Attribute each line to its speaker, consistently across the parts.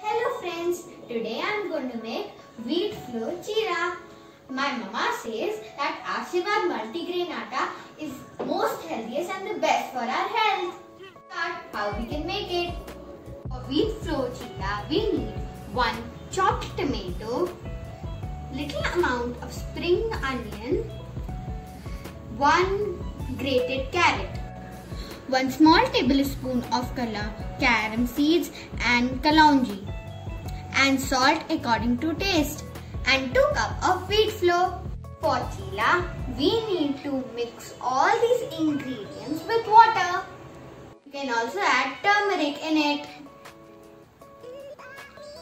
Speaker 1: Hello friends, today I am going to make wheat flour chila. My mama says that Aashirwaad multigrain atta is most healthiest and the best for our health. Start how we can make it. For wheat flour chila, we need one chopped tomato, little amount of spring onion, one grated carrot, one small tablespoon of carom seeds and kalonji and salt according to taste and 2 cup of wheat flour. For chila, we need to mix all these ingredients with water. You can also add turmeric in it.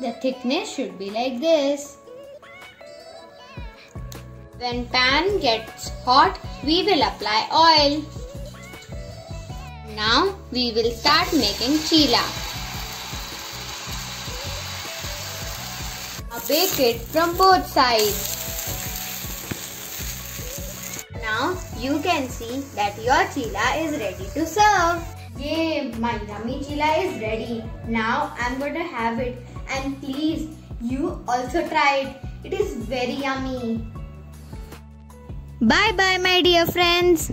Speaker 1: The thickness should be like this. When pan gets hot, we will apply oil. Now we will start making chila. Now bake it from both sides. Now you can see that your chila is ready to serve. Yay, my yummy chila is ready. Now I'm going to have it and please you also try it. It is very yummy. Bye bye my dear friends.